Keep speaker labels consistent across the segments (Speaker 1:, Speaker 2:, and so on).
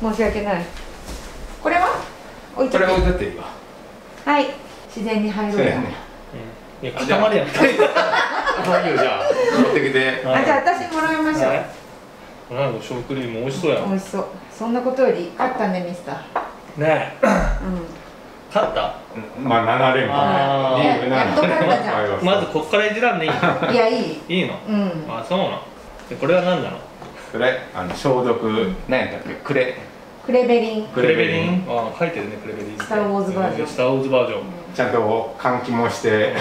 Speaker 1: 申し訳ない。これは？置い
Speaker 2: ことれ
Speaker 1: て
Speaker 2: 置いとっていいわ。
Speaker 1: はい。自然に入ろうや
Speaker 2: そうやね。
Speaker 3: いや固まるやん。
Speaker 2: じゃあ持ってきて。
Speaker 1: あじゃあ私もらいましょう、
Speaker 3: はい。なんかショークリーム美味しそうやん。
Speaker 1: 美味しそう。そんなことより勝ったねミスター。
Speaker 3: ねえ。
Speaker 1: う
Speaker 3: 勝った？
Speaker 2: まあ7連覇リーグ
Speaker 1: やっと勝ったじゃん。
Speaker 3: まずこっからいじらんでいい
Speaker 1: んいやいい。
Speaker 3: いいの？
Speaker 1: うん。
Speaker 3: あそうなのでこれは何なの？
Speaker 2: これあの消毒何やったっけ？クレ
Speaker 1: クレベリン。
Speaker 2: クレベリン？
Speaker 3: あ書いてるねクレベリン
Speaker 1: スターウォーズバージョン
Speaker 3: スター・ウォーズバージョン。
Speaker 2: ちゃんと換気もして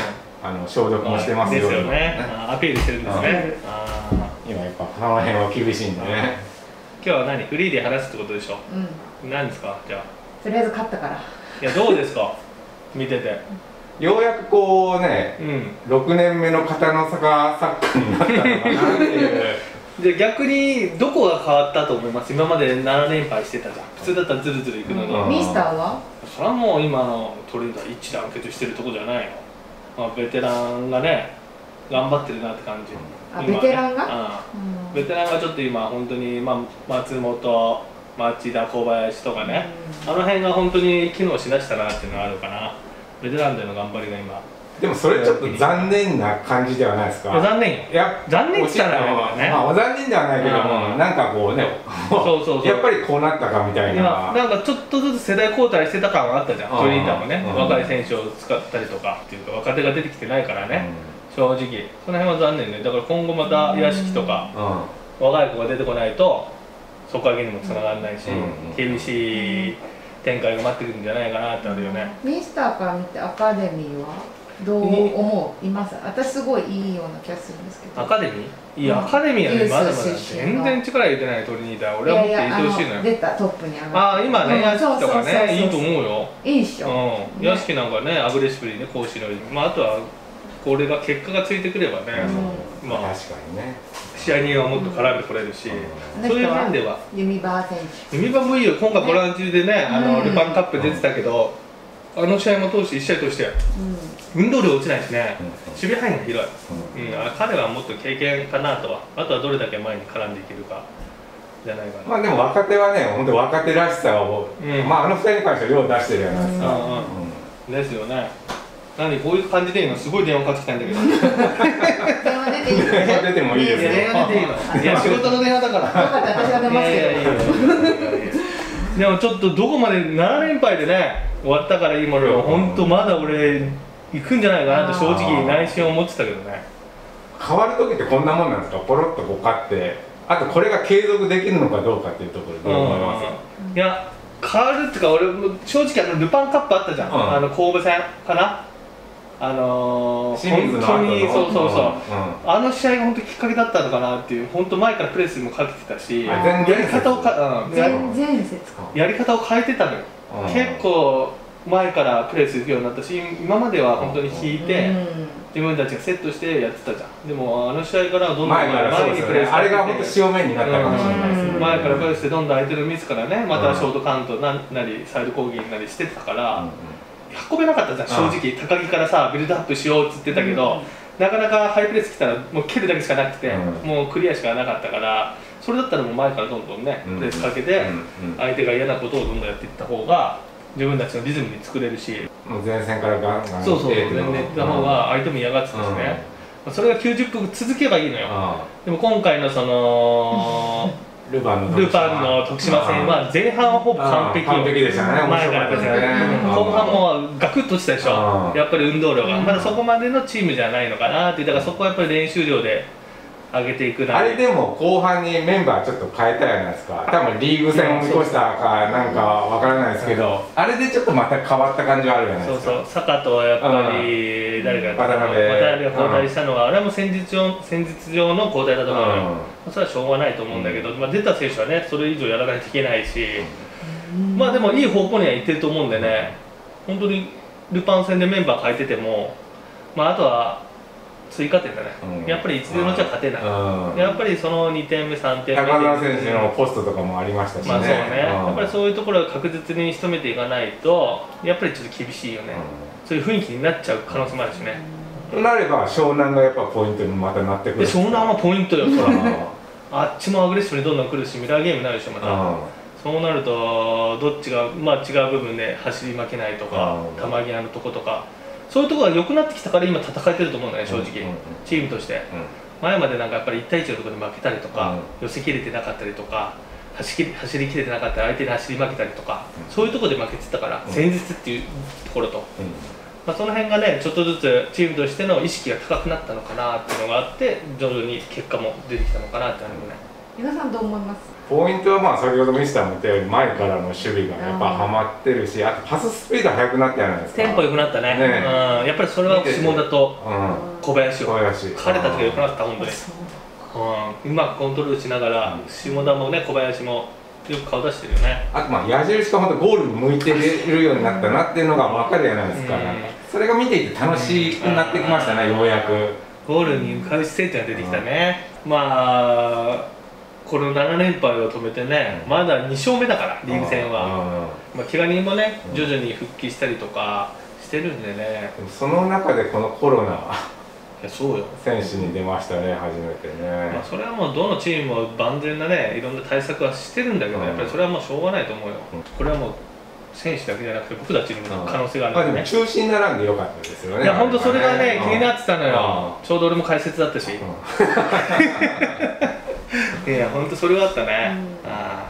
Speaker 2: あの消毒もしてますよ
Speaker 3: ですよね。あアピールしてるんです
Speaker 1: うん。
Speaker 3: ね
Speaker 2: 今やっぱその辺は厳しいんでね。
Speaker 3: 今日は何？フリーで話すってことでしょ？
Speaker 1: うん。
Speaker 3: 何ですか？じゃあ。
Speaker 1: とりあえず勝ったから。
Speaker 3: いやどうですか？見てて。
Speaker 2: ようやくこうね
Speaker 3: うん。
Speaker 2: 6年目の片野坂サッカーになったのかなっていう
Speaker 3: で逆にどこが変わったと思います？今まで7連敗してたじゃん。普通だったらズルズルいくのに、
Speaker 2: うん。
Speaker 1: ミスターは？
Speaker 3: それはもう今のトレーダー一致団結してるとこじゃないの、まあ、ベテランがね頑張ってるなって感じ。
Speaker 1: あベテランが？
Speaker 3: うん。
Speaker 1: うん。
Speaker 3: ベテランがちょっと今本当に、まあ、松本町田小林とかね、あの辺が本当に機能しだしたなっていうのがあるかな。ベテランでの頑張りが今
Speaker 2: でもそれちょっと残念な感じではないです
Speaker 3: いや
Speaker 2: か。
Speaker 3: 残念よ。
Speaker 2: いや
Speaker 3: 残念ったらね。
Speaker 2: まあお残念ではないけど
Speaker 3: うん
Speaker 2: もなんかこうね
Speaker 3: そうそうそう。
Speaker 2: やっぱりこうなったかみたいな。
Speaker 3: なんかちょっとずつ世代交代してた感があったじゃん。
Speaker 2: うん。
Speaker 3: トリニータもね
Speaker 2: うん。
Speaker 3: 若い選手を使ったりとかっていうか若手が出てきてないからね、正直。その辺は残念ね。だから今後また屋敷とか
Speaker 2: うん。うん
Speaker 3: 若い子が出てこないと底上げにもつながらないし、
Speaker 2: うん
Speaker 3: 厳しい展開が待ってくるんじゃないかなってあるよね、
Speaker 1: ミスターから見てアカデミーは？どう思ういます？私すごいいいような気がするんですけど。
Speaker 3: アカデミー？いや、
Speaker 1: うん
Speaker 3: アカデミーはねまだまだ全然力入れてないトリニータ俺はもっと入れてほしいのよ。
Speaker 1: 出たトップに上が
Speaker 3: ああ今ね
Speaker 1: うん
Speaker 3: 屋敷とかねいいと思うよ。
Speaker 1: いいっしょ、
Speaker 3: うん、
Speaker 1: ね。
Speaker 3: 屋敷なんかねアグレッシブにね講師のまああとはこれが結果がついてくればね、まあ
Speaker 2: 確かにね。
Speaker 3: 試合にはもっと絡んでこれるし、
Speaker 1: うん。
Speaker 3: そういう面では。
Speaker 1: ユミバー選手。
Speaker 3: 海場もいいよ。今回ボランティアでねあの
Speaker 1: うん。
Speaker 3: ルパンカップ出てたけど、あの試合も通して1試合通して運動量落ちないしね、守備範囲が広い、うんあ彼はもっと経験かなとはあとはどれだけ前に絡んでいけるかじゃないかな、
Speaker 2: まあでも若手はね本当若手らしさを
Speaker 3: うん。
Speaker 2: まああの二人に関しては量出してるじゃないですか
Speaker 3: うん。うん。ですよね。何こういう感じでいいのすごい電話かかってきたんだけど。
Speaker 1: 電話出ていいよ
Speaker 2: 電話出てもいいですよ。
Speaker 3: いや電話出ていいの。いや仕事の電話だから。
Speaker 1: 私が出ますけど。
Speaker 3: いやいやいやいやいや。でもちょっとどこまで7連敗でね終わったからいいものの本当まだ俺行くんじゃないかなって正直内心思ってたけどね。
Speaker 2: 変わる時ってこんなもんなんですか？ポロッとこう勝って。あとこれが継続できるのかどうかっていうところどう思います？
Speaker 3: うんいや変わるっていうか俺も正直あのルパンカップあったじゃん、
Speaker 2: うん。
Speaker 3: あの神戸戦かな？あのー、
Speaker 2: 清水の後の？
Speaker 3: 本当にそうそうそう、
Speaker 2: ん
Speaker 3: あの試合が本当きっかけだったのかなっていう本当前からプレスもかけてたし
Speaker 2: あ
Speaker 3: やり方をか、うん、や
Speaker 1: 全然説か
Speaker 3: やり方を変えてたのよ、
Speaker 2: うん
Speaker 3: 結構前からプレス行くようになったし今までは本当に引いて、
Speaker 1: うん。
Speaker 3: 自分たちがセットしてやってたじゃん。でもあの試合からはどんどん
Speaker 2: 前からそうですよね。あれが本当
Speaker 3: し
Speaker 2: 潮目になったかもしれないです
Speaker 1: うん。
Speaker 3: 前からプレスしてどんどん相手のミスからねまたショートカウントななりサイド攻撃なりしてたから、運べなかったじゃん正直。高木からさビルドアップしようっつってたけど、なかなかハイプレス来たらもう蹴るだけしかなくて、
Speaker 2: うん。
Speaker 3: もうクリアしかなかったからそれだったらもう前からどんどんね、
Speaker 2: うん。
Speaker 3: プレスかけて、
Speaker 2: うん。うん。
Speaker 3: 相手が嫌なことをどんどんやっていった方が自分たちのリズムに作れるし、
Speaker 2: もう前線からガンガン
Speaker 3: そうそう
Speaker 2: 行ってってい
Speaker 3: った方が相手も嫌がってたしね、それが90分続けばいいのよ、でも今回のその
Speaker 2: ルパンの
Speaker 3: ルパンの徳島戦は前半はほぼ完璧
Speaker 2: うん完璧でしたね。
Speaker 3: 前から
Speaker 2: ね。
Speaker 3: うん。後半もガクッと落ちたでしょ。
Speaker 2: うん。
Speaker 3: やっぱり運動量が。
Speaker 1: うん
Speaker 3: まだそこまでのチームじゃないのかなって。だからそこはやっぱり練習量で上げていくな
Speaker 2: あれでも後半にメンバーちょっと変えたじゃないですか。多分リーグ戦を見越したかなんかわからないですけどあれでちょっとまた変わった感じはあるじゃないですか。
Speaker 3: そうそう。坂とやっぱり誰か交代したのはあれはもう戦術上戦術上の交代だと思うのよ。
Speaker 2: う
Speaker 3: それはしょうがないと思うんだけど、まあ、出た選手はねそれ以上やらないといけないし、まあでもいい方向には行ってると思うんでね。本当にルパン戦でメンバー変えてても、まあ、あとは追加点だね、
Speaker 2: うん。
Speaker 3: やっぱりいつでのうちは勝てない、
Speaker 2: ん。
Speaker 3: やっぱりその2点目3点目。
Speaker 2: 高澤選手のポストとかもありましたしね。
Speaker 3: まあそうね、
Speaker 2: うん。
Speaker 3: やっぱりそういうところを確実に仕留めていかないとやっぱりちょっと厳しいよね、そういう雰囲気になっちゃう可能性もあるしね、
Speaker 2: となれば湘南がやっぱポイントにまたなってくる
Speaker 3: で湘南はポイントよそら。
Speaker 2: うん。
Speaker 3: あっちもアグレッシブにどんどん来るしミラーゲームになるでしょまた、そうなるとどっちが、まあ、違う部分で走り負けないとか
Speaker 2: うん。
Speaker 3: 球際のとことかそういうところが良くなってきたから今戦えてると思うんだね正直、チームとして。前までなんかやっぱり1対1のところで負けたりとか、寄せきれてなかったりとか走り走りきれてなかったり相手に走り負けたりとか、
Speaker 2: うん。
Speaker 3: そういうところで負けてたから、
Speaker 2: うん。
Speaker 3: 戦術っていうところと、
Speaker 2: うん。
Speaker 3: まあ、その辺がねちょっとずつチームとしての意識が高くなったのかなっていうのがあって徐々に結果も出てきたのかなってあるよね。
Speaker 1: 皆さんどう思います？
Speaker 2: ポイントはまあ先ほどミスターも言ったように前からの守備がやっぱはまってるしあとパススピード速くなったじゃないですか
Speaker 3: テンポ良くなったね。
Speaker 2: ね
Speaker 3: うん、やっぱりそれは下田と
Speaker 2: うん。
Speaker 3: 小林を。
Speaker 2: 小林。
Speaker 3: 彼たちが良くなった本当に、
Speaker 1: そう
Speaker 3: うん、うまくコントロールしながら
Speaker 2: うん。
Speaker 3: 下田もね小林もよく顔出してるよね。
Speaker 2: あとまあ矢印が本当ゴールに向いてるようになったなっていうのが分かるじゃないですか、
Speaker 3: うん。
Speaker 2: それが見ていて楽しくなってきましたね、ようやく
Speaker 3: ゴールに向かう姿勢っていうのが出てきたね、まあこの7連敗を止めてね、
Speaker 2: うん。
Speaker 3: まだ2勝目だからリーグ戦は、
Speaker 2: は、
Speaker 3: まあ、怪我人もね
Speaker 2: うん。
Speaker 3: 徐々に復帰したりとかしてるんでね。
Speaker 2: その中でこのコロナ
Speaker 3: いやそうよ。
Speaker 2: 選手に出ましたね初めてね、
Speaker 3: まあ、それはもうどのチームも万全なねいろんな対策はしてるんだけど、
Speaker 2: うん。
Speaker 3: やっぱりそれはもうしょうがないと思うよ、
Speaker 2: うん。
Speaker 3: これはもう選手だけじゃなくて僕たちにも可能性がある
Speaker 2: まあで
Speaker 3: んでね、
Speaker 2: も中心並んでよかったですよね
Speaker 3: いや本当それがね、気にな
Speaker 2: っ
Speaker 3: ってたのよ、ちょうど俺も解説だったし、いや本当それはあったね、
Speaker 1: うん。
Speaker 3: あ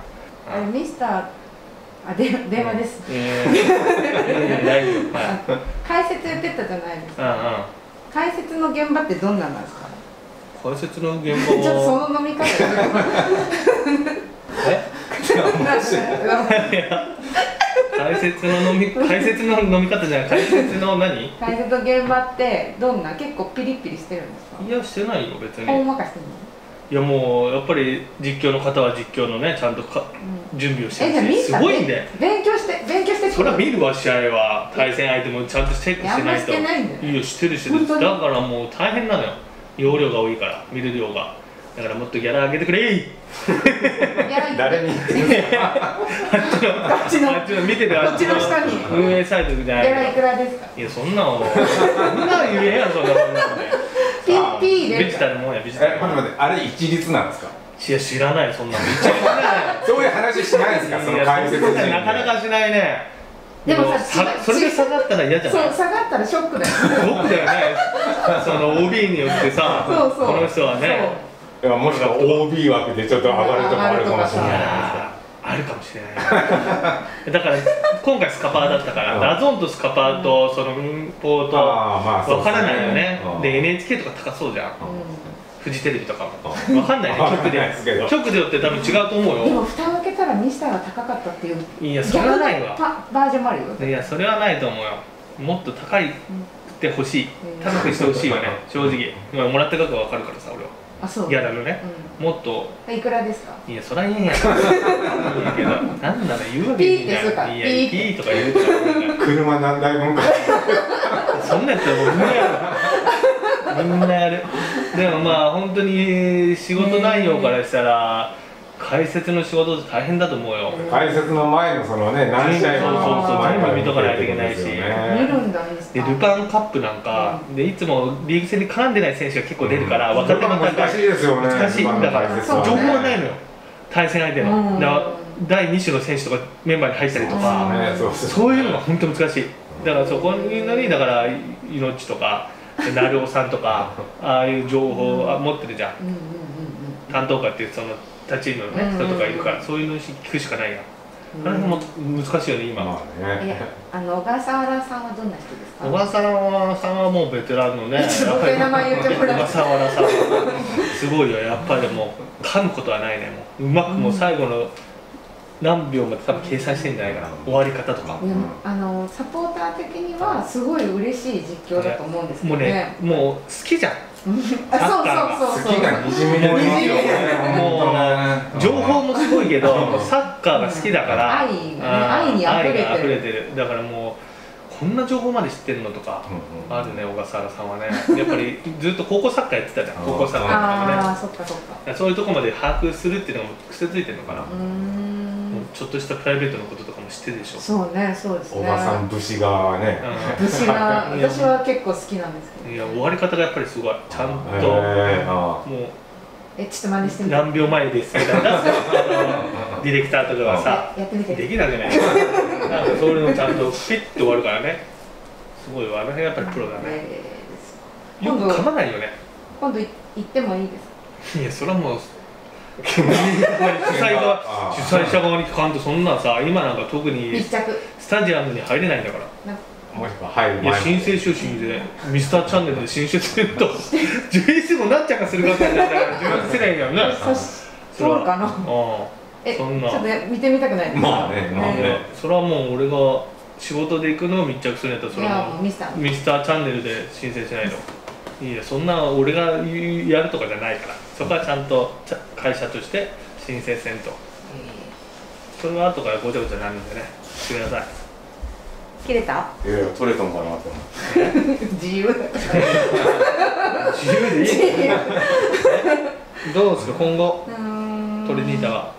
Speaker 1: あ。れミスターあで電話です、
Speaker 3: あいやいやいや大丈夫。はい。
Speaker 1: 解説言ってたじゃないです
Speaker 3: うんうん。
Speaker 1: か解説の現場ってどんなんなんですか？
Speaker 3: 解説の現
Speaker 1: ちょっとその飲み方
Speaker 3: え？解説の飲み解説の飲み方じゃない。解説の何？
Speaker 1: 解説の現場ってどんな？結構ピリピリしてるんですか？
Speaker 3: やしてないよ別
Speaker 1: 大
Speaker 3: に
Speaker 1: まかしてるの？
Speaker 3: いやもうやっぱり実況の方は実況のねちゃんとか
Speaker 1: うん。
Speaker 3: 準備をしてるしすごいんで
Speaker 1: 勉強して勉強して
Speaker 3: それは見るわ試合は。対戦相手もちゃんとチェックしてないと
Speaker 1: いいよ
Speaker 3: してるしてる。だからもう大変なのよ。容量が多いから見る量が。だからもっとギャラ上げてくれい
Speaker 1: いや
Speaker 2: 誰に？
Speaker 3: あっちのあっちの見てるあ
Speaker 1: こっちの下に。
Speaker 3: 運営サイトじゃない
Speaker 1: ギャラいくらですか？
Speaker 3: いやそんなのそんなの言えやんそんなもん。なんで
Speaker 1: ピッピー入れる
Speaker 3: ビジタルもんやビジタル。
Speaker 2: え待って待ってあれ一律なんですか？
Speaker 3: いや知らないそんな
Speaker 2: そういう話しないんですか？その解説
Speaker 3: なかなかしないね。
Speaker 1: でもさ
Speaker 3: さそれで下がったら嫌じゃない？
Speaker 1: そう下がったらショックだよ
Speaker 3: 僕だよね。その OB によってさこの人はね。
Speaker 2: いやもしくは OB 枠でちょっと上がるとかあるかもしれ
Speaker 3: い
Speaker 2: ない
Speaker 3: あるかもしれない。だから今回スカパーだったから、
Speaker 2: うん。
Speaker 3: ダゾーンとスカパーとその民放と分からないよね。
Speaker 2: うん。
Speaker 3: で NHK とか高そうじゃん。
Speaker 1: う
Speaker 3: フジテレビとかも。
Speaker 2: うん。
Speaker 3: 分かんないね
Speaker 2: わかん
Speaker 3: 局
Speaker 2: ないで。すけど。
Speaker 3: で局でよって多分違うと思うよ。
Speaker 1: も蓋を開けたらミスターが高かったっていう。
Speaker 3: いやそれはないわ。
Speaker 1: バージョンもあるよ。
Speaker 3: いやそれはないと思うよ。もっと高いってほしい。
Speaker 1: うん。
Speaker 3: 高くしてほしいよね 正直。今もらった額が分かるからさ俺は
Speaker 1: あそう。
Speaker 3: ギャラのね。もっと。
Speaker 1: うんいくらですか？
Speaker 3: いやそらいいん。やいいけどなんなら言うわけいいじゃん。いや
Speaker 1: ピー
Speaker 3: とか言うから
Speaker 2: 車何台分か。
Speaker 3: そんなんやったらもうみんなやる。みんなやる。でもまあ本当に仕事内容からしたら解説の仕事って大変だと思うよ。
Speaker 2: 解説の前のそのね何試合も
Speaker 1: そうそうそう
Speaker 3: 全部見とかないといけないし。
Speaker 2: 見てるんですよ
Speaker 1: 見
Speaker 2: ね。
Speaker 1: るんだミスター
Speaker 3: でルパンカップなんか、でいつもリーグ戦に絡んでない選手が結構出るから、
Speaker 2: うん。
Speaker 3: 若手の方
Speaker 2: 難しいですよね。
Speaker 3: 難しいだから
Speaker 2: 解説
Speaker 1: は
Speaker 3: 情報はないのよ。対戦相手の、
Speaker 1: うん。
Speaker 3: だから第2種の選手とかメンバーに入ったりとか、
Speaker 2: ね。そう
Speaker 3: いうのが本当難しい。だからそこにのにだから命とか成尾さんとか ああいう情報を持ってるじゃん。担当官っていうその他チームのね
Speaker 1: うん
Speaker 3: 人とかいるからそういうの聞くしかないやんあれも難しいよね今、
Speaker 2: まあね。
Speaker 1: あの小笠原さんはどんな人ですか？
Speaker 3: 小笠原さんはもうベテランのね
Speaker 1: ちょっと名前言ってもらって
Speaker 3: 小笠原さんすごいよやっぱりもう噛むことはないねもううまくもう最後の何秒まで多分計算してんじゃないかな終わり方とか。
Speaker 1: でもあのサポーター的にはすごい嬉しい実況だと思うんですけ
Speaker 3: もうね
Speaker 1: どね。
Speaker 3: もう好きじゃん
Speaker 1: あそうそうそうそう。
Speaker 2: 好きがにじみ出てますよね
Speaker 3: もう情報もすごいけどサッカーが好きだから
Speaker 1: 愛がね愛に溢れてる。
Speaker 3: 愛が溢れてる。だからもうこんな情報まで知ってるのとかあるね小笠原さんはね。やっぱりずっと高校サッカーやってたじゃん。高校サッカーとか
Speaker 1: ああそっかそっか。
Speaker 3: ねそういうとこまで把握するっていうのも癖ついてるのかな、
Speaker 1: うーん。
Speaker 3: ちょっとしたプライベートのこととかも知ってるでしょ？
Speaker 1: そうねそうですね。
Speaker 2: おばさん節がね。
Speaker 3: う
Speaker 1: 節が 私は結構好きなんですけど。
Speaker 3: んいや終わり方がやっぱりすごい。ちゃんともう
Speaker 1: えちょっと真似してみて。
Speaker 3: 何秒前ですみたいな。ディレクターとかがさ
Speaker 1: ややってみて。
Speaker 3: できるわけない？なんかそういうのちゃんとピッて終わるからね。すごいわ。あの辺やっぱりプロだね。
Speaker 1: えー
Speaker 3: よく
Speaker 1: 今度
Speaker 3: 噛まないよね。
Speaker 1: 今度い行ってもいいですか？
Speaker 3: いやそれはもう主催側
Speaker 2: あ
Speaker 3: 主催者側にかんとそんなんさ今なんか特に
Speaker 1: 密着。
Speaker 3: スタジアムに入れないんだから。
Speaker 2: もしくは入る
Speaker 3: いや
Speaker 2: 前
Speaker 3: 申請書申でミスターチャンネルで申請すると 11もなっちゃうかするかってなったら11世代やんね。
Speaker 1: そうかな。
Speaker 3: うそんな。
Speaker 1: ちょっと見てみたくない
Speaker 2: まあねまあね。
Speaker 3: ねそれはもう俺が仕事で行くのを密着するんやったらそれはも
Speaker 1: もうミスター。
Speaker 3: うミスターチャンネルで申請しないと。いいやそんな俺がやるとかじゃないからそこはちゃんと会社として申請せんと。それは後からごちゃごちゃになるんでね。してください。
Speaker 1: 切れた？
Speaker 2: いやいや取れたのかなと思って。
Speaker 1: 自由。だ
Speaker 3: 自由でいい。どうですか今後？トレニータは。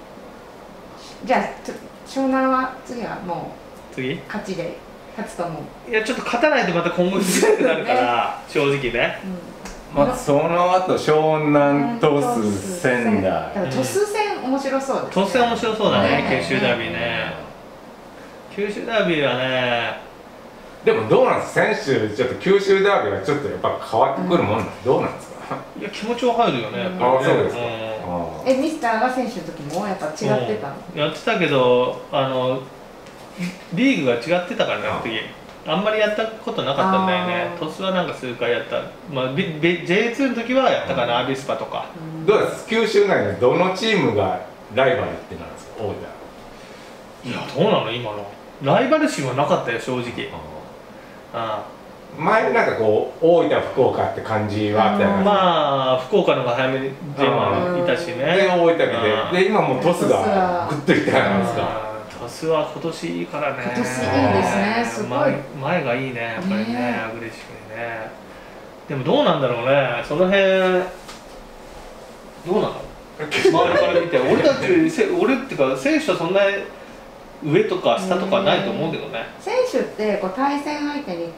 Speaker 1: じゃあちょ湘南は次はも
Speaker 3: 次？
Speaker 1: う勝ちで勝つと思う、
Speaker 3: いやちょっと勝たないとまた今後厳しくなるから正直ね。
Speaker 1: うん
Speaker 2: まあその後湘南トス仙台
Speaker 1: トス戦面白そうです、ね、
Speaker 3: 突然面白そうだね
Speaker 1: ね。
Speaker 3: 九州ダービーね。九州ダービーはね
Speaker 2: でもどうなんですか？選手ちょっと九州ダービーはちょっとやっぱ変わってくるもんなんどうなんですか？
Speaker 3: いや気持ちは入るよねやっぱりね。
Speaker 2: あそうですか。
Speaker 3: ん。
Speaker 2: あ
Speaker 1: えミスターが選手の時もやっぱ違ってたの、
Speaker 3: うん。やってたけどあのリーグが違ってたからねあの時あんまりやったことなかったんだよね。
Speaker 1: あー。
Speaker 3: トスはなんか数回やった、まあ、ビビ J2 の時はやったかな、アビスパとか。
Speaker 1: うん。
Speaker 2: どうです九州内でどのチームがライバルってなんですか？大分。
Speaker 3: いやどうなの？今の。ライバル心はなかったよ正直。あ
Speaker 2: 前なんかこう大分福岡って感じはあったよ
Speaker 3: あ
Speaker 2: ね
Speaker 3: まあ福岡の方が早めに J1 いたし
Speaker 2: で
Speaker 3: ね
Speaker 2: 大分で。
Speaker 3: うん。
Speaker 2: で今もうトス
Speaker 1: トス
Speaker 2: が。
Speaker 1: が
Speaker 2: グッといったじゃないですか
Speaker 3: あートスは今年いいからね。
Speaker 1: 今年いいですねすごい。
Speaker 3: 前前がいいねやっぱりね
Speaker 1: ね。
Speaker 3: アグレッシブにね。でもどうなんだろうねその辺。どうなの？周りから見て。俺たちせ俺っていうか選手はそんな上とか下とかないと思うけどね。
Speaker 1: 選手ってこう対戦相手に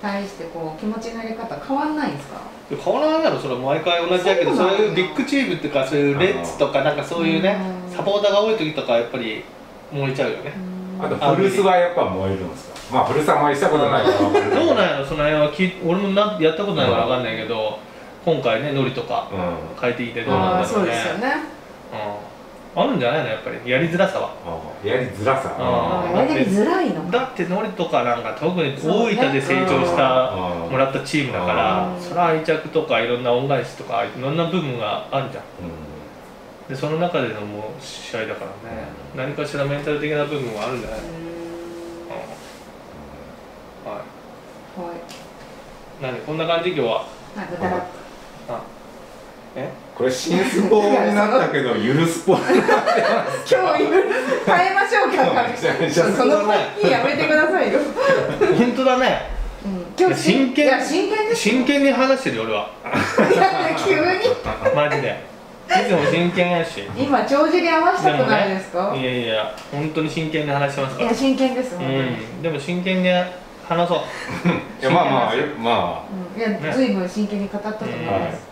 Speaker 1: 対してこう気持ちのやり方変わんないんですか？
Speaker 3: 変わらないだろそれは毎回同じだけど
Speaker 1: そ
Speaker 3: うういうビッグチームっていうかそういうレッツとかなんかそういうね
Speaker 1: うん。
Speaker 3: サポーターが多い時とかやっぱり燃えちゃうよね。
Speaker 2: あと古巣はやっぱ燃えるんですか？まあ古巣はあんまりしたことないから。
Speaker 3: どうなんやろその辺はき俺もなやったことないから分かんないけど今回ねノリとか
Speaker 2: うん。
Speaker 3: 変えていてどうなん
Speaker 1: ああそうう
Speaker 3: だろね
Speaker 1: ですよね。
Speaker 3: うん、あるんじゃないのやっぱり。やりづらさは。
Speaker 2: あやりづらさ。
Speaker 3: あー
Speaker 1: ああやりづらいの
Speaker 3: だってノリとかなんか特に
Speaker 1: そうね
Speaker 3: 大分で成長した
Speaker 2: うん。
Speaker 3: もらったチームだから
Speaker 1: うん。
Speaker 3: それは愛着とかいろんな恩返しとかいろんな部分があるじゃんでその中でのもう試合だからね。何かしらメンタル的な部分はあるんじゃないの、
Speaker 1: う
Speaker 3: うん。は
Speaker 1: ーんはい。
Speaker 3: い、なんでこんな感じ今日は。あ。え？
Speaker 2: これ新スポになったけどゆるスポ
Speaker 1: 今日いろいろ変えましょうか
Speaker 2: めちゃめちゃ
Speaker 1: その本気やめてくださいよ、
Speaker 3: 本当だね。
Speaker 1: うん、今日
Speaker 3: 真剣。
Speaker 1: いや真剣
Speaker 3: 真剣に話してるよ俺は。い
Speaker 1: や急に。
Speaker 3: マジでいつも真剣やし。
Speaker 1: 今帳尻合わせたくないですか、
Speaker 3: いやいや本当に真剣に話してますから。
Speaker 1: いや真剣です本当に、
Speaker 3: うん。でも真剣に話そう。
Speaker 2: いやまあまあよま
Speaker 1: うん。いや、
Speaker 3: ね。
Speaker 1: ずいぶん真剣に語ったと思い
Speaker 2: あ、はい。
Speaker 1: ます、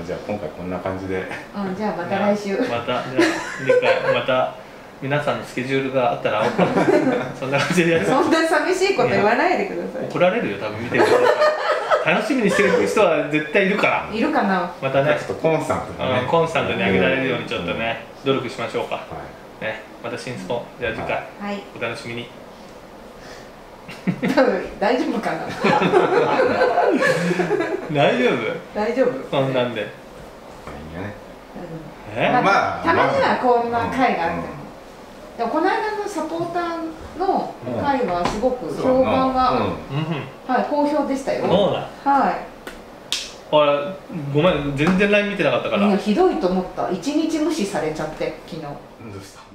Speaker 2: あじゃあ今回こんな感じで。
Speaker 1: うん、じゃあまた来週。
Speaker 3: またじゃあ次回また皆さんのスケジュールがあったら そんな感じで。やる
Speaker 1: そんな寂しいこと言わないでくださ
Speaker 3: 怒られるよ多分見てる人。だから楽しみにしてる人は絶対いるから。
Speaker 1: いいるかな？
Speaker 3: またね。
Speaker 2: ちょっとコンスタントなね。
Speaker 3: うんコンスタントに上げられるようにちょっとね努力しましょうか。
Speaker 2: はい。
Speaker 3: ねまた新スポじゃあ次回。
Speaker 1: はい。
Speaker 3: お楽しみに。
Speaker 1: 多 分大丈夫かな？
Speaker 3: 大丈夫？
Speaker 1: 大丈夫？
Speaker 3: そんなんで。
Speaker 2: まあいいね
Speaker 1: うん
Speaker 3: え？
Speaker 1: まあ
Speaker 2: まあ
Speaker 1: たまにはこんな会があっても、
Speaker 2: うん
Speaker 1: でもこの間のサポーターの会はすごく
Speaker 2: そう
Speaker 1: 評判が、
Speaker 2: うん
Speaker 3: うん。
Speaker 1: はい、好評でしたよ。
Speaker 3: そうだ。
Speaker 1: は
Speaker 3: あごめん全然 LINE 見てなかったから。
Speaker 1: ひどいと思った。一日無視されちゃって昨日。
Speaker 2: どうした？